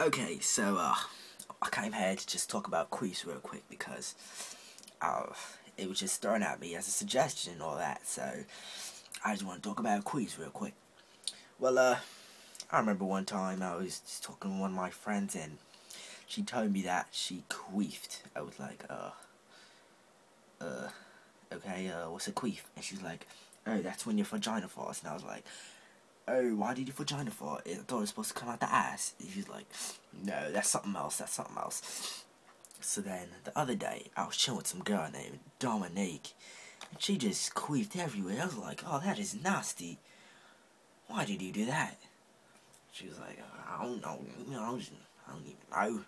Okay, so uh, I came here to just talk about queefs real quick because uh, it was just thrown at me as a suggestion and all that. So I just want to talk about queefs real quick. Well, uh, I remember one time I was just talking to one of my friends and she told me that she queefed. I was like, uh, uh, okay, uh, what's a queef? And she was like, oh, that's when your vagina falls. And I was like, oh, why did your vagina fall? I thought it was supposed to come out the ass. And she's like, no, that's something else, that's something else. So then, the other day, I was chilling with some girl named Dominique, and she just queefed everywhere. I was like, oh, that is nasty. Why did you do that? She was like, I don't know, you know, I don't even know.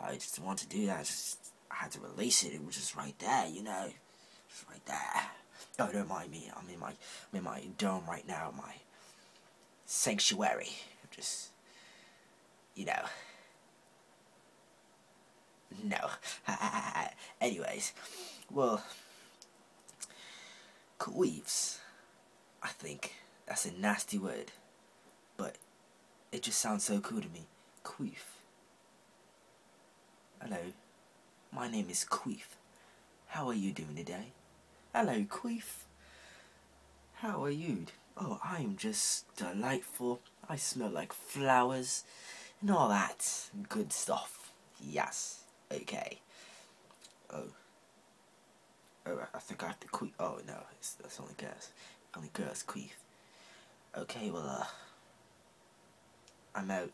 I just want to do that. I just I had to release it. It was just right there, you know, just right there. Oh, don't mind me. I'm in my I'm in my dome right now. My sanctuary. Just, you know. No. Anyways, well, queefs. I think that's a nasty word, but it just sounds so cool to me. Queef. Hello, my name is Queef. How are you doing today? Hello, Queef. How are you? Oh, I am just delightful. I smell like flowers and all that good stuff. Yes. Okay. Oh. Oh, I think I have to queef. Oh, no. It's, that's only girls. Only girls queef. Okay, well, uh. I'm out.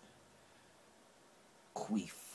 Queef.